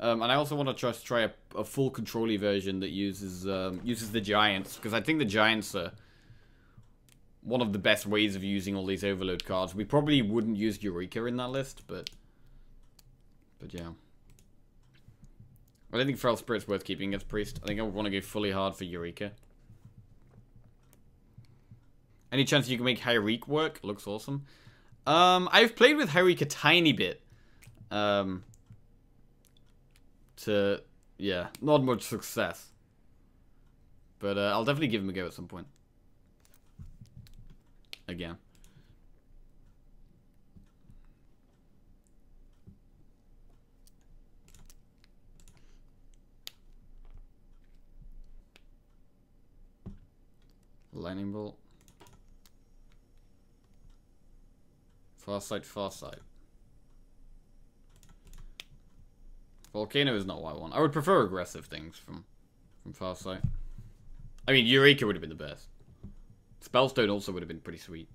Um, and I also want to try, try a, a full control version that uses um, uses the giants because I think the giants are one of the best ways of using all these overload cards. We probably wouldn't use Eureka in that list, but but yeah. I don't think Feral Spirit's worth keeping as Priest. I think I want to go fully hard for Eureka. Any chance you can make Hir'eek work? Looks awesome. Um, I've played with Hir'eek a tiny bit. Um, to, yeah, not much success. But uh, I'll definitely give him a go at some point. Again. Lightning bolt. Farsight, Farsight. Volcano is not what I want. I would prefer aggressive things from from Farsight. I mean, Eureka would have been the best. Spellstone also would have been pretty sweet.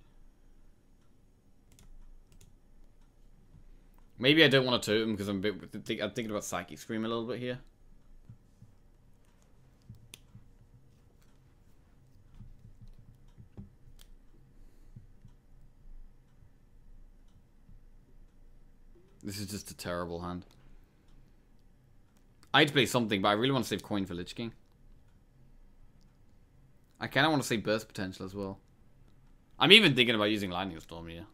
Maybe I don't want to totem because I'm, a bit, I'm thinking about Psychic Scream a little bit here. This is just a terrible hand. I'd play something, but I really want to save coin for Lich King. I kind of want to save burst potential as well. I'm even thinking about using Lightning Storm here.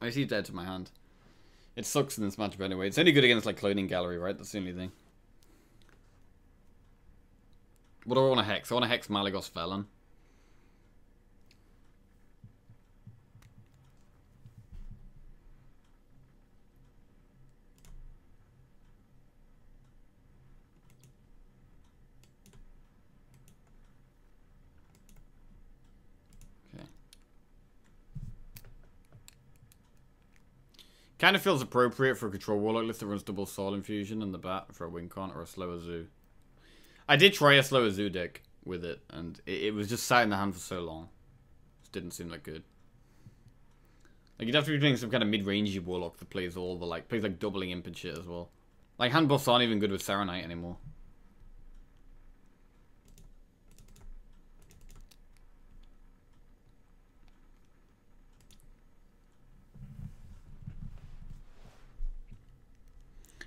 I see dead to my hand. It sucks in this matchup anyway. It's only good against like Cloning Gallery, right? That's the only thing. What do I want to hex? I want to hex Malygos Velen. Kind of feels appropriate for a control warlock list that runs double soul infusion and the bat for a win con or a slower zoo. I did try a slower zoo deck with it, and it, it, was just sat in the hand for so long. Just didn't seem that good. Like, you'd have to be doing some kind of mid-rangey warlock that plays all the, like, plays, like, doubling imp and shit as well. Like, hand buffs aren't even good with Saronite anymore.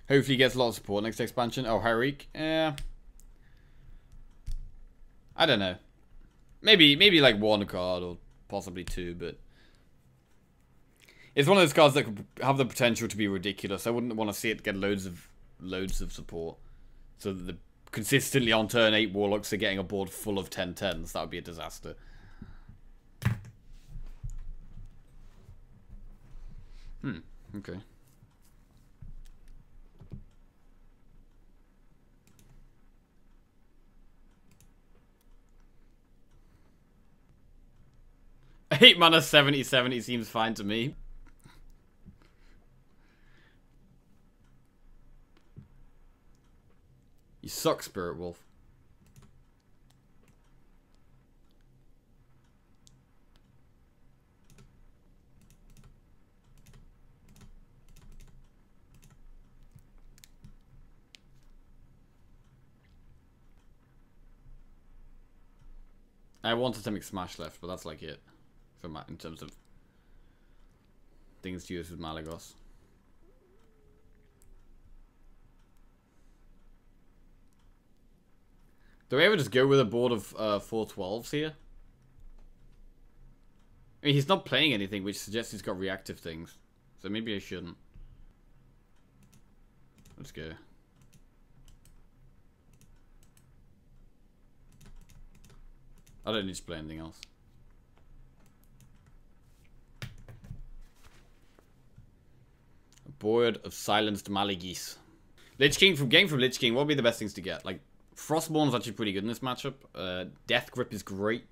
Hopefully he gets a lot of support next expansion. Oh, Hir'eek. Yeah. I don't know. Maybe maybe like one card or possibly two, but it's one of those cards that could have the potential to be ridiculous. I wouldn't want to see it get loads of loads of support. So the consistently on turn 8 Warlocks are getting a board full of 10-10s. That would be a disaster. Hmm, okay. Eight mana 70 70 seems fine to me. You suck, Spirit Wolf. I wanted to make Smash left, but that's like it for in terms of things to use with Malygos. Do we ever just go with a board of uh, 412s here? I mean, he's not playing anything, which suggests he's got reactive things. So maybe I shouldn't. Let's go. I don't need to play anything else. Board of Silenced Malygis. Lich King, from game from Lich King, what would be the best things to get? Like, Frostmourne is actually pretty good in this matchup. Uh, Death Grip is great.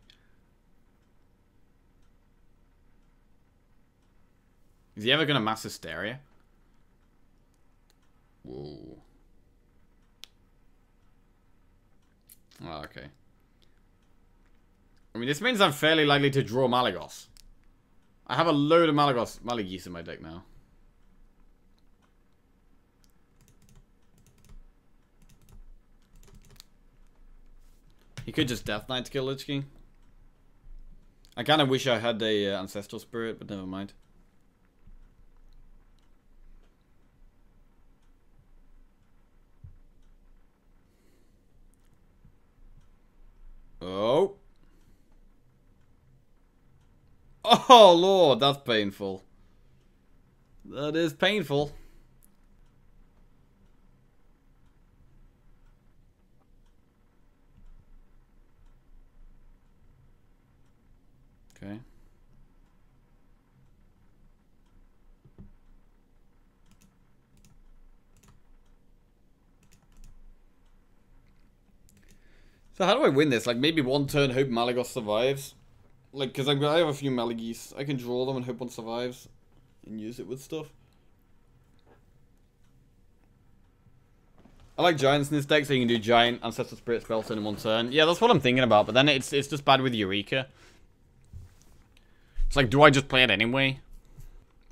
Is he ever going to mass Hysteria? Whoa. Oh, okay. I mean, this means I'm fairly likely to draw Malygos. I have a load of Malygos, Malygos in my deck now. Could just Death Knight to kill Lich King. I kind of wish I had the uh, Ancestral Spirit, but never mind. Oh. Oh, Lord, that's painful. That is painful. Okay. So how do I win this? Like maybe one turn, hope Malygos survives. Like, because I have a few Malygos. I can draw them and hope one survives. And use it with stuff. I like giants in this deck, so you can do giant ancestral spirit spell turn in one turn. Yeah, that's what I'm thinking about. But then it's it's just bad with Eureka. It's like, do I just play it anyway?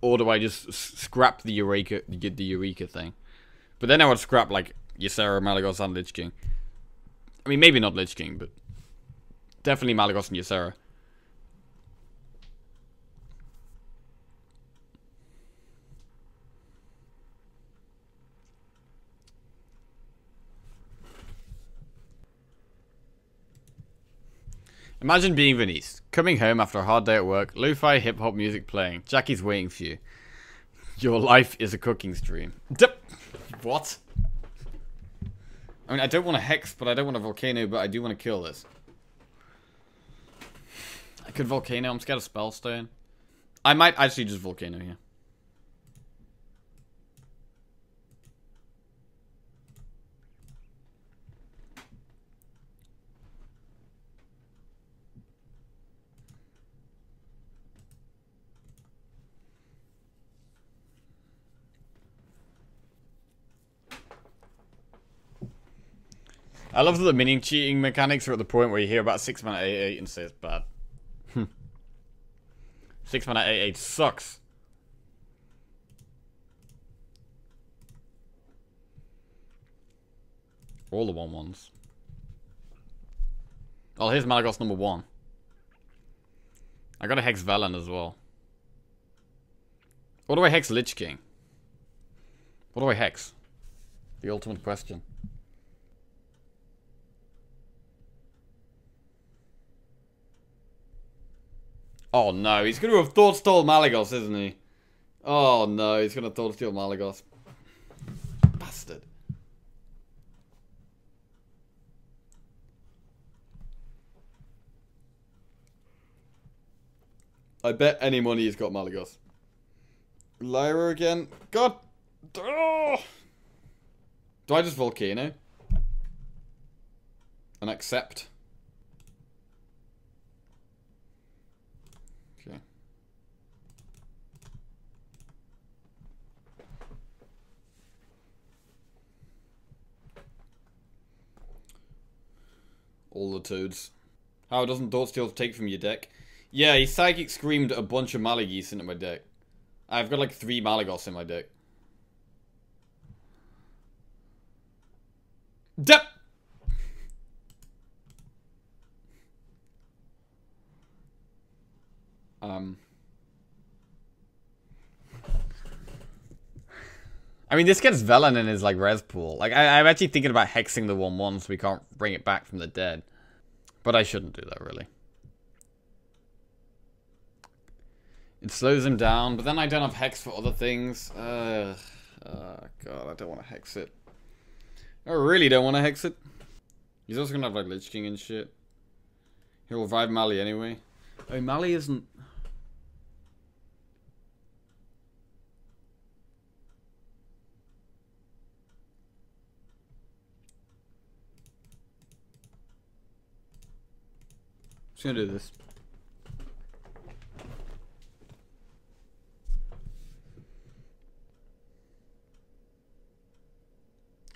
Or do I just scrap the Eureka, get the Eureka thing? But then I would scrap, like, Ysera, Malygos, and Lich King. I mean, maybe not Lich King, but definitely Malygos and Ysera. Imagine being Venice, coming home after a hard day at work, lo-fi hip-hop music playing, Jackie's waiting for you. Your life is a cooking stream. What? I mean, I don't want a Hex, but I don't want a Volcano, but I do want to kill this. I could Volcano, I'm scared of Spellstone. I might actually just Volcano here. I love that the minion cheating mechanics are at the point where you hear about 6 mana 8 8 and say it's bad. Hmm. 6 mana 8 8 sucks. All the 1 ones. Oh, here's Malygos number 1. I got a Hex Velen as well. What do I Hex Lich King? What do I Hex? The ultimate question. Oh no, he's going to have thought stole Malygos, isn't he? Oh no, he's going to thought steal Malygos. Bastard. I bet any money he's got Malygos. Lyra again. God. Oh. Do I just Volcano? And accept? All the toads. How doesn't Thoughtsteal take from your deck? Yeah, he Psychic Screamed a bunch of Malygos into my deck. I've got like three Malygos in my deck. Dep! Um... I mean, this gets Velen in his, like, res pool. Like, I, am actually thinking about hexing the 1-1 so we can't bring it back from the dead. But I shouldn't do that, really. It slows him down, but then I don't have hex for other things. Uh, uh, God, I don't want to hex it. I really don't want to hex it. He's also going to have, like, Lich King and shit. He'll revive Mali anyway. Oh, Mali isn't... gonna do this.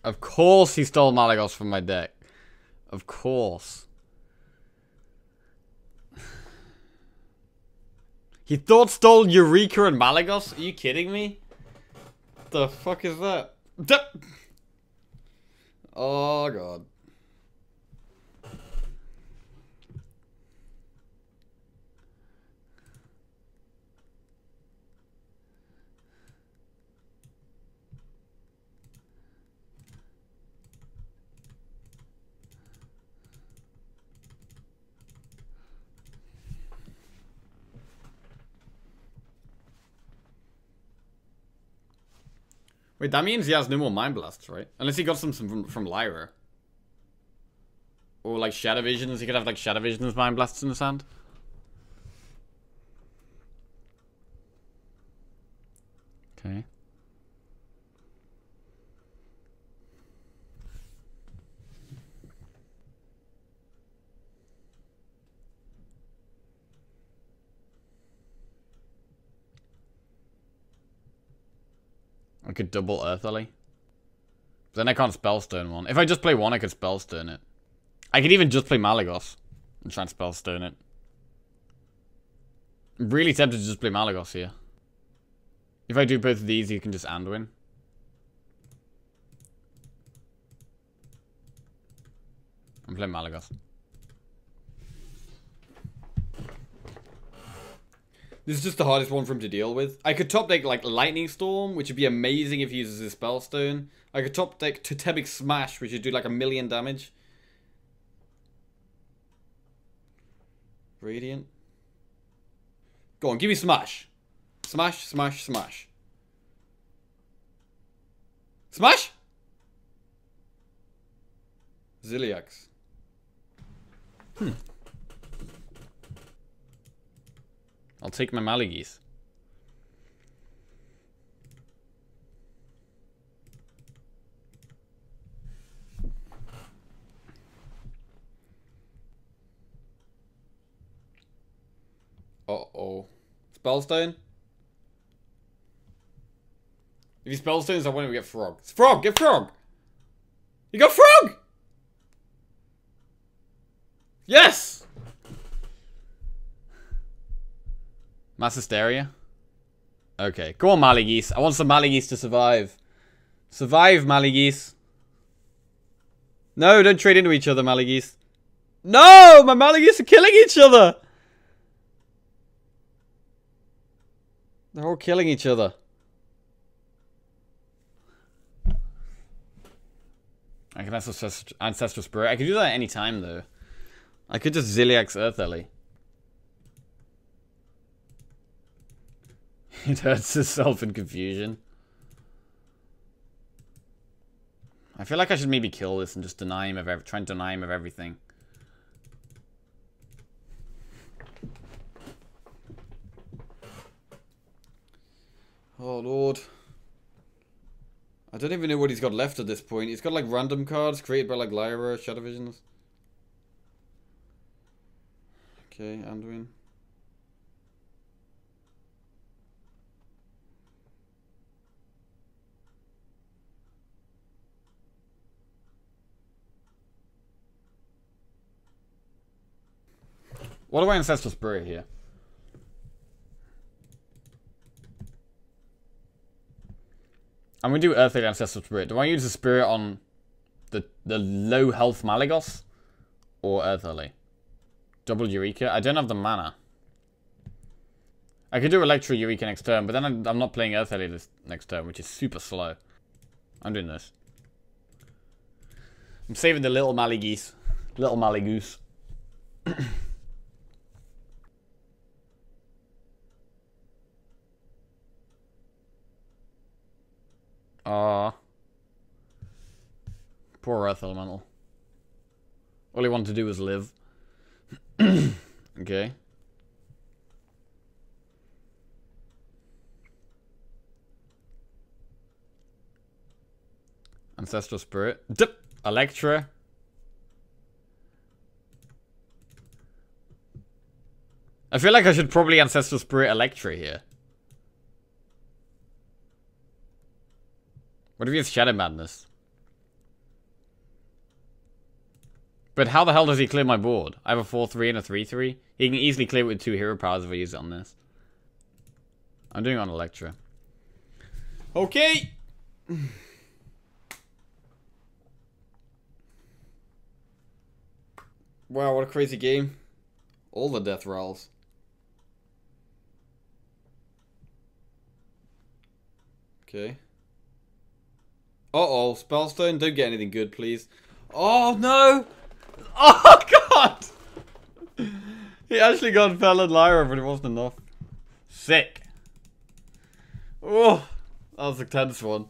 Of course he stole Malygos from my deck. Of course. He thought stole Eureka and Malygos? Are you kidding me? The fuck is that? Oh god. Wait, that means he has no more Mind Blasts, right? Unless he got some from, from Lyra. Or like Shadow Visions, he could have like Shadow Visions Mind Blasts in his hand. Okay. I could double Earthly. Then I can't Spellstone one. If I just play one, I could Spellstone it. I could even just play Malygos and try and Spellstone it. I'm really tempted to just play Malygos here. If I do both of these, you can just Anduin. I'm playing Malygos. This is just the hardest one for him to deal with. I could top deck like Lightning Storm, which would be amazing if he uses his Spellstone. I could top deck Totemic Smash, which would do like a million damage. Radiant. Go on, give me Smash. Smash, smash, smash. Smash! Ziliax. Hmm. I'll take my Malygis. Uh-oh. Spellstone? If he Spellstones, I want to get Frog. It's Frog! Get Frog! You got Frog! Yes! Mass Hysteria? Okay. Go on, Malygis. I want some Malygis to survive. Survive, Malygis. No, don't trade into each other, Malygis. No! My Malygis are killing each other! They're all killing each other. I can ancestral, ancestral spirit. I could do that at any time though. I could just Ziliax Earth Ellie. It hurts itself in confusion. I feel like I should maybe kill this and just deny him of ever try and deny him of everything. Oh lord. I don't even know what he's got left at this point. He's got like random cards created by like Lyra, Shadow Visions. Okay, Anduin. What do I Ancestral Spirit here? I'm gonna do Earthly Ancestral Spirit. Do I use the Spirit on the the low health Malygos? Or Earthly? Double Eureka? I don't have the mana. I could do Electro Eureka next turn, but then I'm, not playing Earthly this next turn, which is super slow. I'm doing this. I'm saving the little Malygis. Little Malygoose. Ah. Poor Earth Elemental. All he wanted to do was live. okay. Ancestral Spirit. Dip! Electra. I feel like I should probably Ancestral Spirit Electra here. What if he has Shadow Madness? But how the hell does he clear my board? I have a 4-3 and a 3-3. He can easily clear it with two hero powers if I use it on this. I'm doing it on Electra. Okay. Wow, what a crazy game. All the death rolls. Okay. Uh-oh, Spellstone, don't get anything good, please. Oh, no! Oh, God! he actually got Velen Lyra, but it wasn't enough. Sick. Oh, that was a tense one.